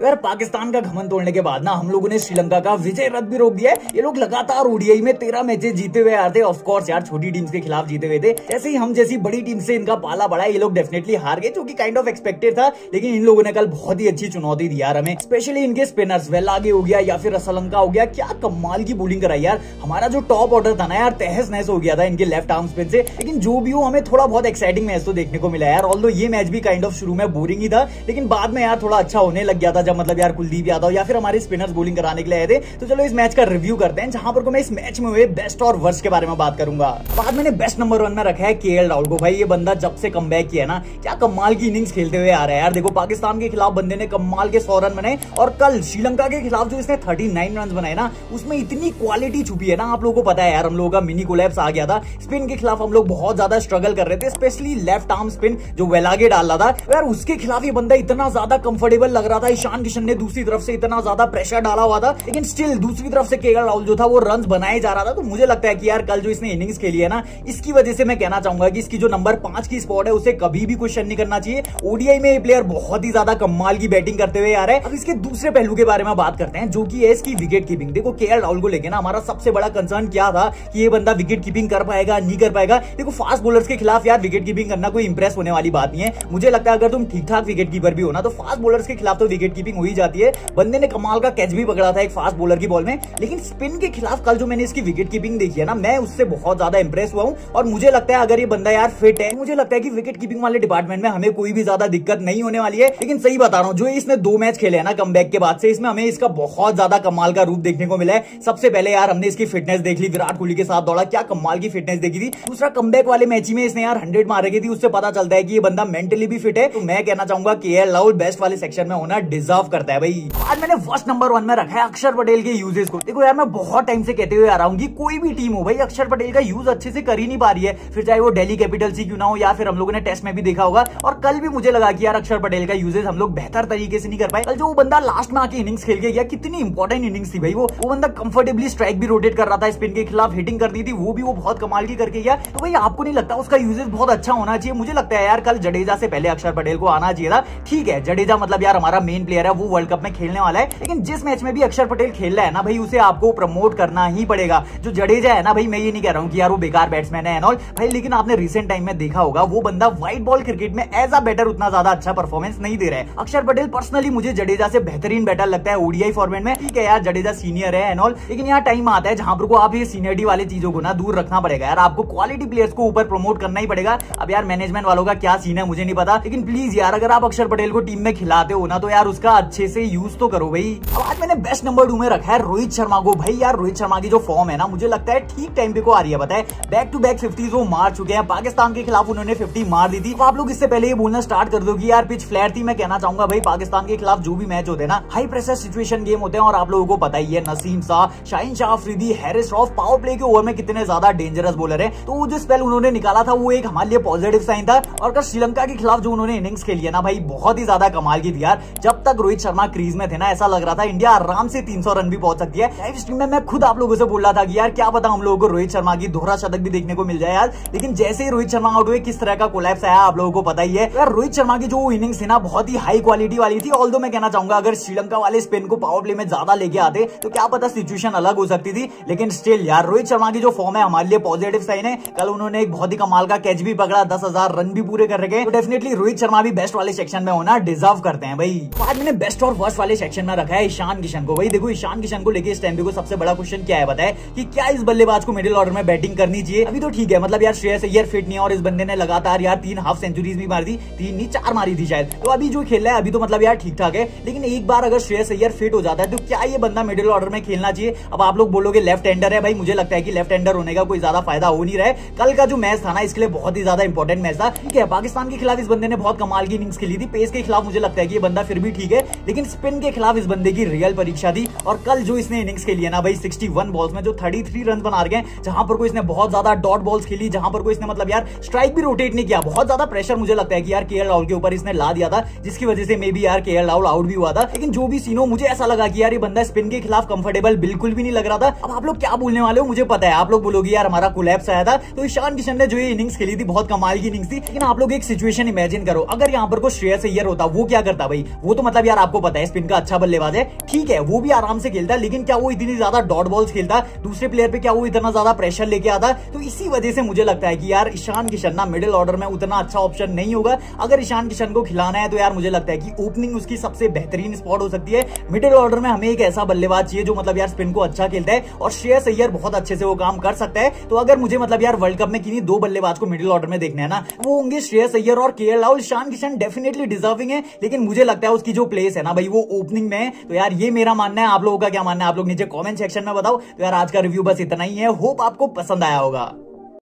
तो यार, पाकिस्तान का घमन तोड़ने के बाद ना, हम लोगों ने श्रीलंका का विजय रथ भी रोक दिया है। ये लोग लगातार ओडीआई में तेरह मैचेस जीते हुए आते ऑफकोर्स यार, छोटी टीम्स के खिलाफ जीते हुए थे। ऐसे ही हम जैसी बड़ी टीम से इनका पाला बढ़ा ये लोग डेफिनेटली हार गए, जो कि काइंड ऑफ़ एक्सपेक्टेड था। लेकिन इन लोगों ने कल बहुत ही अच्छी चुनौती दी यार हमें। स्पेशली इनके स्पिनर्स वेल आगे हो गया या फिर असलंका हो गया। क्या कमाल की बोलिंग कराई यार। हमारा जो टॉप ऑर्डर था ना यार, तहस नहस हो गया था इनके लेफ़्ट आर्म स्पिन से। लेकिन जो भी हो, हमें थोड़ा बहुत एक्साइटिंग मैच तो देखने को मिला यार। ऑल ये मैच भी काइंड ऑफ़ शुरू में बोरिंग ही था, लेकिन बाद में यार थोड़ा अच्छा होने लग गया था जब मतलब यार कुलदीप यादव या फिर हमारे स्पिनर्स बोलिंग कराने के लिए आए थे तो चलो इस मैच का रिव्यू करते हैं, जहाँ पर को मैं इस मैच में हुए बेस्ट और वर्स्ट के बारे में बात करूँगा। बाद मैंने बेस्ट नंबर वन में रखा है केएल राहुल को। भाई, ये बंदा जब से कम किया है ना, क्या कमाल की इनिंग्स खेलते हुए आ रहा है यार। देखो, पाकिस्तान के खिलाफ बंदे ने कमाल के सौ रन बनाए और कल श्रीलंका के खिलाफ जो इसने थर्टी नाइन रन बनाए ना, उसमें इतनी क्वालिटी छुपी है ना, आप लोगों को पता है यार, हम लोगों का मिनी कोलैप्स आ गया था। स्पिन के खिलाफ हम लोग बहुत ज़्यादा स्ट्रगल कर रहे थे स्पेशली लेफ़्ट आर्म स्पिन जो वेलागे डाल रहा था। यार, उसके खिलाफ ये बंदा इतना ज़्यादा कंफर्टेबल लग रहा था ईशान किशन ने दूसरी तरफ़ से इतना ज़्यादा प्रेशर डाला हुआ था, लेकिन स्टिल दूसरी तरफ़ से केएल राहुल जो था वो रन बनाए जा रहा था। तो मुझे लगता है कि यार कल जो इसने इनिंग्स खेली है ना, इसकी वजह से मैं कहना चाहूँगा कि इसकी जो नंबर पाँच की स्पॉट है, उसे कभी भी क्वेश्चन नहीं करना चाहिए। ओडीआई में प्लेयर बहुत ही ज़्यादा कमाल की बैटिंग करते हुए आ रहे हैं। अब इसके दूसरे पहलू के बारे में बात करते हैं, जो कि है इसकी विकेट कीपिंग देखो के राहुल को लेकर ना हमारा सबसे बड़ा कंसर्न क्या था कि ये बंदा विकेट कीपिंग कर पाएगा, नहीं कर पाएगा? देखो फास्ट बोलर्स के खिलाफ यार विकेट कीपिंग करना कोई इंप्रेस होने वाली बात नहीं है। मुझे लगता है अगर तुम ठीक ठाक विकेट कीपर भी हो ना तो फास्ट बोलर्स के खिलाफ तो विकेट कीपिंग हो ही जाती है। बंदे ने कमाल का कैच भी पकड़ा था एक फास्ट बॉलर की बॉल में। लेकिन स्पिन के खिलाफ कल जो मैंने इसकी विकेट कीपिंग देखी है ना, मैं उससे बहुत ज़्यादा इंप्रेस हुआ हूँ। और मुझे लगता है अगर ये बंदा यार फिट है, मुझे लगता है कि विकेट कीपिंग वाले डिपार्टमेंट में हमें कोई भी ज़्यादा दिक्कत नहीं होने वाली है। लेकिन सही बता रहा हूँ, जो इसने दो मैच खेले हैं ना कम के बाद से, इसमें हमें इसका बहुत ज़्यादा कमाल का रूप देखने को मिला है। सबसे पहले यार हमने इसकी फिटनेस देख ली, विराट कोहली के साथ दौड़ा, क्या कमाल की फिटनेस देखी थी। दूसरा कम वाले मैच में इसने यार हंड्रेड मारे गई थी, उससे पता चलता है कि ये बंदा मेंटली भी फिट है। तो मैं कहना चाहूँगा के एल राहुल बेस्ट वाले सेक्शन में होना डिजर्व करता है भाई। आज मैंने फ़र्स्ट नंबर वन में रखा है अक्षर पटेल के यूजेस को। देखो यार, मैं बहुत टाइम से कहते हुए आ रहा हूँ कि कोई भी टीम हो भाई, अक्षर पटेल का यूज़ अच्छे से कर ही नहीं पा रही है। फिर चाहे वो डेली कैपिटल सी क्यों ना हो, या फिर हम लोगों ने टेस्ट में भी देखा होगा। और कल भी मुझे लगा कि यार, अक्षर पटेल का यूजेस हम लोग बेहतर तरीके से नहीं कर पाए। कल जो वो बंदा लास्ट में आके इनिंग्स खेल के गया, कितनी इंपॉर्टेंट इनिंग्स थी भाई वो। वो बंदा कंफर्टेबली स्ट्राइक भी रोटेट कर रहा था स्पिन के खिलाफ हिटिंग कर दी थी, वो भी वो बहुत कमाल की करके गया। तो भाई, आपको नहीं लगता उसका यूजेस बहुत अच्छा होना चाहिए? मुझे लगता है यार, कल जडेजा से पहले अक्षर पटेल को आना चाहिए था। ठीक है, जडेजा मतलब यार हमारा मेन प्लेयर है, वो वर्ल्ड कप में खेलने वाला है। लेकिन जिस मैच में भी अक्षर पटेल खेल रहा है ना भाई, उसे आपको प्रमोट करना ही पड़ेगा। जो जडेजा है ना भाई, मैं ये नहीं कह रहा हूँ कि यार वो बेकार बैट्समैन है एनऑल भाई, लेकिन आपने रिसेंट टाइम में देखा होगा, वो बंदा व्हाइट बॉल क्रिकेट में एज अ बैटर उतना ज़्यादा अच्छा परफॉर्मेंस नहीं दे रहा है। अक्षर पटेल पर्सनली मुझे जडेजा से बेहतरीन बैटर लगता है ओडीआई फॉर्मेट में। ठीक है यार, जडेजा सीनियर है एनऑल लेकिन यहाँ टाइम आता है जहाँ पर को आप ये सीनियरिटी वाली चीज़ों को ना दूर रखना पड़ेगा यार। आपको क्वालिटी प्लेयर्स को ऊपर प्रमोट करना ही पड़ेगा। अब यार मैनेजमेंट वालों का क्या सीन है, मुझे नहीं पता। लेकिन प्लीज़ यार, अगर आप अक्षर पटेल को टीम में खिलाते हो ना तो यार उसका अच्छे से यूज़ तो करो भाई। अब आज मैंने बेस्ट नंबर टू में रखा है रोहित शर्मा को। भाई यार, रोहित शर्मा की जो फॉर्म है ना, मुझे लगता है ठीक टाइम पे को आ रही है बताए बैक टू बैक फिफ्टी वो मार चुके हैं। पाकिस्तान के खिलाफ उन्होंने फिफ्टी मार दी थी। तो आप लोग इससे पहले ये बोलना स्टार्ट कर दो कि यार पिच फ्लैट थी, मैं कहना चाहूँगा भाई, पाकिस्तान के खिलाफ जो भी मैच होते हैं ना हाई प्रेशर सिचुएशन गेम होते हैं और आप लोगों को पता ही है, नसीम शाह, शाहिन शाह हैरिस रॉफ पावर प्ले के ओवर में कितने ज़्यादा डेंजरस बोलर है। तो जो स्पेल उन्होंने निकाला था, वो एक हमारे लिए पॉजिटिव साइन था। और श्रीलंका के खिलाफ जो उन्होंने इनिंग्स खेली है ना भाई, बहुत ही ज़्यादा कमाल की थी यार। जब तक रोहित शर्मा क्रीज में थे ना, ऐसा लग रहा था। इंडिया आराम से 300 रन भी पहुँच सकती है। लाइव स्ट्रीम में मैं खुद आप लोगों से बोल रहा था कि यार, क्या पता हम लोगों को रोहित शर्मा की दोहरा शतक भी देखने को मिल जाए यार। लेकिन जैसे ही रोहित शर्मा आउट हुए, किस तरह का कोलैप्स आया, आप लोगों को पता ही है। यार, रोहित शर्मा की जो इनिंग्स थी ना, बहुत ही हाई क्वालिटी वाली थी। ऑल मैं कहना चाहूँगा, अगर श्रीलंका वाले स्पेन को पावर प्ले में ज़्यादा लेके आते तो क्या पता सिचुएशन अलग हो सकती थी। लेकिन स्टिल यार, रोहित शर्मा की जो फॉर्म है, हमारे लिए पॉजिटिव साइन है। कल उन्होंने एक बहुत ही कमाल का कैच भी पकड़ा, दस रन भी पूरे कर रखे तो डेफिनेटली रोहित शर्मा भी बेस्ट वाले सेक्शन में होना डिजर्व करते हैं, भाई। मैंने बेस्ट और वर्स्ट वाले सेक्शन में रखा है, ईशान किशन को। भाई देखो, ईशान किशन को लेके इस टाइम को सबसे बड़ा क्वेश्चन क्या है, बताए? कि क्या इस बल्लेबाज को मिडिल ऑर्डर में बैटिंग करनी चाहिए? अभी तो ठीक है मतलब यार श्रेयस अय्यर फिट नहीं है और इस बंदे ने लगातार यार तीन हाफ़ सेंचुरीज भी मार दी, तीन नहीं, चार मारी थी शायद। तो अभी जो खेल रहा है, अभी तो मतलब यार ठीक ठाक है। लेकिन एक बार अगर श्रेयस अय्यर फिट हो जाता है तो क्या ये बंदा मिडिल ऑर्डर में खेलना चाहिए? अब आप लोग बोलोगे लेफ़्ट हैंडर है भाई, मुझे लगता है कि लेफ़्ट हैंडर होने का कोई ज़्यादा फ़ायदा हो नहीं रहा है। कल का जो मैच था ना, इसके लिए बहुत ही ज़्यादा इंपॉर्टेंट मैच था। ठीक है, पाकिस्तान के खिलाफ इस बंदे ने बहुत कमाल की इनिंग्स खेली थी। पेस के खिलाफ मुझे लगता है कि ये बंदा फिर भी ठीक है। लेकिन स्पिन के खिलाफ इस बंदे की रियल परीक्षा थी। और कल जो इसने इनिंग्स खेली है ना भाई 61 बॉल्स में, जो 33 रन बना गए जहाँ पर कोई इसने बहुत ज़्यादा डॉट बॉल्स खेली, जहाँ पर कोई इसने मतलब यार स्ट्राइक भी रोटेट नहीं किया। बहुत ज़्यादा प्रेशर मुझे लगता है कि यार केएल राहुल के ऊपर इसने ला दिया था, जिसकी वजह से मे बी यार के राहुल आउट भी हुआ था। लेकिन जो भी सीनो मुझे ऐसा लगा कि यार ये बंदा स्पिन के खिलाफ कंफर्टेबल बिल्कुल भी नहीं लग रहा था। अब आप लोग क्या बोलने वाले हो? मुझे पता है। आप लोग बोलोगे, यार, हमारा कोलैप्स आया था। तो ईशान किशन ने जो ये इनिंग्स खेली थी, बहुत कमाल की इनिंग्स थी। लेकिन आप लोग एक सिचुएशन इमेजिन करो। अगर यहाँ पर कोई श्रेयस अय्यर होता, वो क्या करता भाई? वो तो मतलब यार आपको पता है स्पिन का अच्छा बल्लेबाज है। ठीक है, वो भी आराम से खेलता है, लेकिन क्या वो इतनी ज़्यादा डॉट बॉल्स खेलता है? दूसरे प्लेयर पे क्या वो इतना ज़्यादा प्रेशर लेके आता तो इसी वजह से मुझे लगता है कि यार ईशान किशन ना मिडिल ऑर्डर में उतना अच्छा ऑप्शन नहीं होगा। अगर ईशान किशन को खिलाना है तो यार मुझे लगता है कि ओपनिंग उसकी सबसे बेहतरीन स्पॉट हो सकती है। मिडिल ऑर्डर में हमें एक ऐसा बल्लेबाज चाहिए, जो मतलब यार स्पिन को अच्छा खेलता है और श्रेयस अय्यर बहुत अच्छे से वो काम कर सकता है। तो अगर मुझे मतलब यार वर्ल्ड कप में किन्हीं दो बल्लेबाज को मिडिल ऑर्डर में देखना है ना, वो होंगे श्रेयस अय्यर और K Rahul Ishan Kishan definitely deserving है, लेकिन मुझे लगता है उसकी जो प्लेस है ना भाई, वो ओपनिंग में है। तो यार, ये मेरा मानना है, आप लोगों का क्या मानना है? आप लोग नीचे कॉमेंट सेक्शन में बताओ। तो यार, आज का रिव्यू बस इतना ही है। होप आपको पसंद आया होगा।